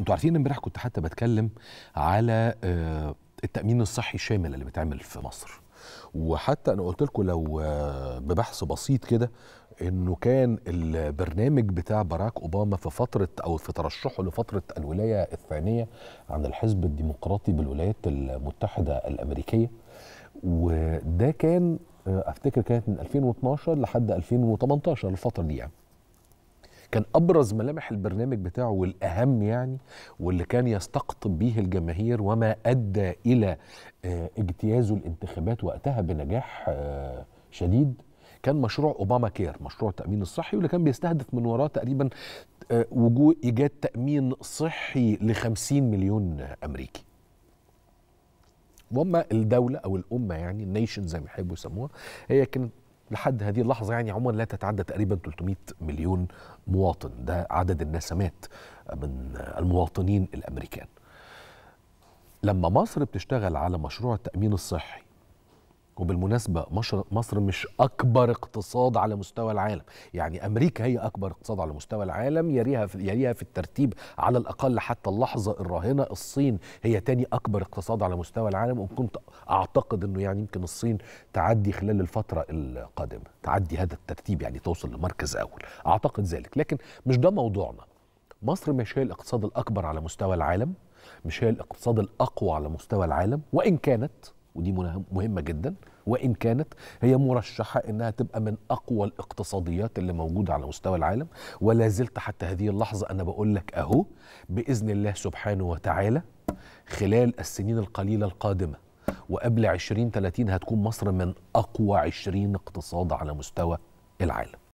أنتوا عارفين امبارح كنت حتى بتكلم على آه، التأمين الصحي الشامل اللي بيتعمل في مصر. وحتى أنا قلت لكم لو آه، ببحث بسيط كده إنه كان البرنامج بتاع باراك أوباما في فترة أو في ترشحه لفترة الولاية الثانية عن الحزب الديمقراطي بالولايات المتحدة الأمريكية. وده كان آه، أفتكر كانت من 2012 لحد 2018 الفترة دي يعني. كان أبرز ملامح البرنامج بتاعه والأهم يعني واللي كان يستقطب به الجماهير وما أدى إلى آه، اجتيازه الانتخابات وقتها بنجاح آه، شديد كان مشروع أوباما كير مشروع التامين الصحي واللي كان بيستهدف من وراه تقريبا آه، وجود إيجاد تأمين صحي ل 50 مليون أمريكي. وهم الدولة أو الأمة يعني ال nation زي ما يحبوا يسموها هي كانت لحد هذه اللحظة يعني عموما لا تتعدى تقريبا 300 مليون مواطن. ده عدد النسمات من المواطنين الأمريكان. لما مصر بتشتغل على مشروع التأمين الصحي وبالمناسبة مصر, مش أكبر اقتصاد على مستوى العالم. يعني أمريكا هي أكبر اقتصاد على مستوى العالم يليها في, يليها في الترتيب على الأقل حتى اللحظة الراهنة. الصين هي تاني أكبر اقتصاد على مستوى العالم وكنت أعتقد أنه يعني يمكن الصين تعدي خلال الفترة القادمة تعدي هذا الترتيب يعني توصل لمركز أول. أعتقد ذلك. لكن مش ده موضوعنا. مصر مش هي الاقتصاد الأكبر على مستوى العالم مش هي الاقتصاد الأقوى على مستوى العالم وإن كانت ودي مهم- مهمة جدا وإن كانت هي مرشحة إنها تبقى من أقوى الاقتصاديات اللي موجودة على مستوى العالم. ولا زلت حتى هذه اللحظة أنا بقول لك أهو بإذن الله سبحانه وتعالى خلال السنين القليلة القادمة وقبل 2030 هتكون مصر من أقوى 20 اقتصاد على مستوى العالم.